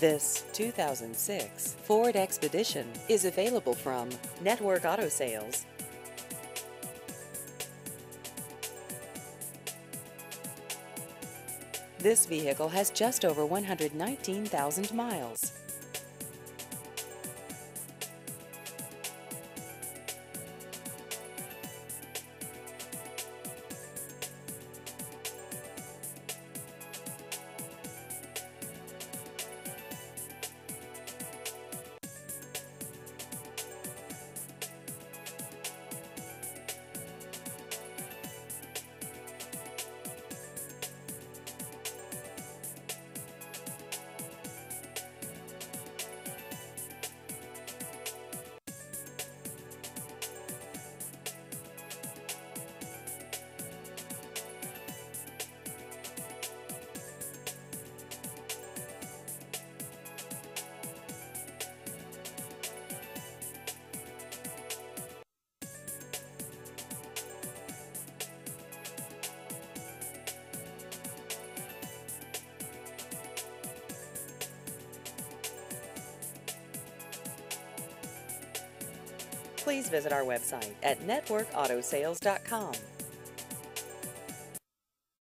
This 2006 Ford Expedition is available from Network Auto Sales. This vehicle has just over 119,000 miles. Please visit our website at networkautosales.com.